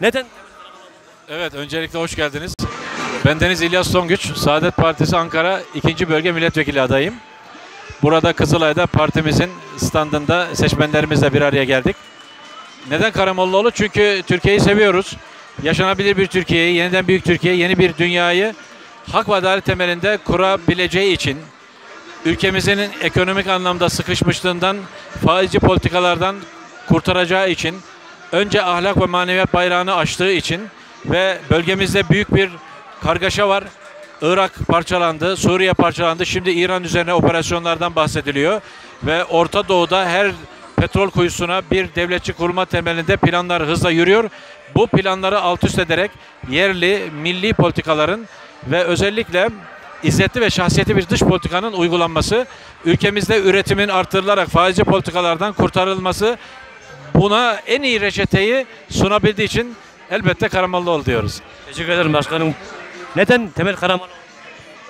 Neden? Evet, öncelikle hoş geldiniz. Ben Deniz İlyas Songüç, Saadet Partisi Ankara 2. Bölge Milletvekili adayım. Burada Kızılay'da partimizin standında seçmenlerimizle bir araya geldik. Neden Karamollaoğlu? Çünkü Türkiye'yi seviyoruz. Yaşanabilir bir Türkiye'yi, yeniden büyük Türkiye, yeni bir dünyayı hak ve adalet temelinde kurabileceği için ülkemizin ekonomik anlamda sıkışmışlığından, faizci politikalardan kurtaracağı için, önce ahlak ve maneviyat bayrağını açtığı için ve bölgemizde büyük bir kargaşa var. Irak parçalandı, Suriye parçalandı. Şimdi İran üzerine operasyonlardan bahsediliyor ve Orta Doğu'da her petrol kuyusuna bir devletçi kurma temelinde planlar hızla yürüyor. Bu planları alt üst ederek yerli, milli politikaların ve özellikle izzetli ve şahsiyetli bir dış politikanın uygulanması, ülkemizde üretimin artırılarak faizci politikalardan kurtarılması buna en iyi reçeteyi sunabildiği için elbette Karamollaoğlu diyoruz. Teşekkür ederim başkanım. Neden Temel Karamollaoğlu?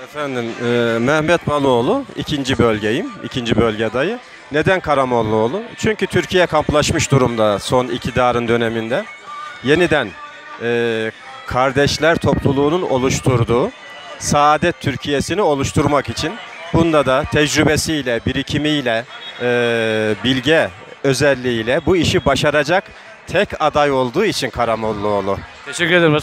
Efendim e, Mehmet Baloğlu ikinci bölgeyim, ikinci bölge adayı. Neden Karamollaoğlu? Çünkü Türkiye kamplaşmış durumda son iktidarın döneminde. Yeniden e, kardeşler topluluğunun oluşturduğu saadet Türkiye'sini oluşturmak için bunda da tecrübesiyle, birikimiyle, e, bilge özelliğiyle bu işi başaracak tek aday olduğu için Karamollaoğlu. Teşekkür ederim.